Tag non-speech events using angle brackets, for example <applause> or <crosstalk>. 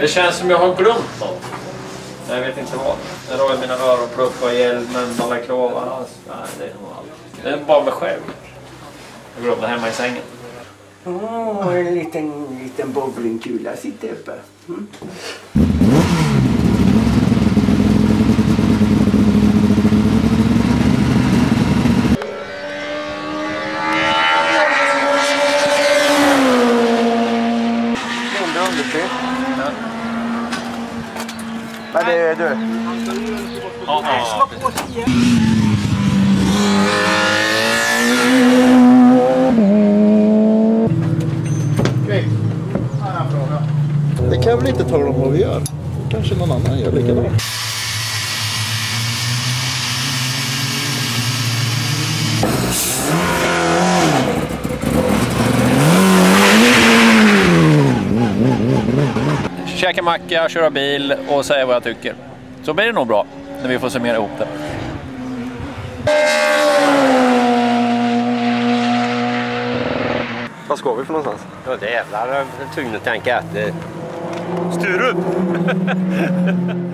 Det känns som jag har glömt något. Jag vet inte vad. Jag har mina öronproppar, hjälmen, balaklovan. Nej, det är nog allt. Det är bara mig själv. Jag glömde hemma i sängen. Åh, en liten, liten bowlingkula sitter uppe. Mm. Mindre understyrt. Men det är du. Ja, ja. Det kan väl inte tala om vad vi gör. Kanske någon annan gör likadant. Käka macka, köra bil och säga vad jag tycker. Så blir det nog bra när vi får summera ihop det. Var ska vi för någonstans? Ja, det är jävlar tvungen att tänka efter. Sturup! <laughs>